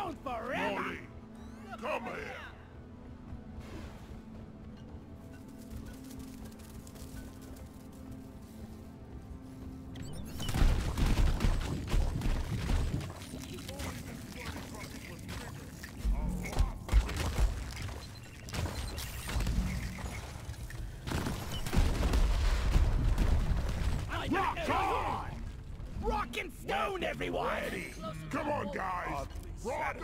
stone forever! Come here. Rock on! Rock and stone, everyone! Come on, guys. Rock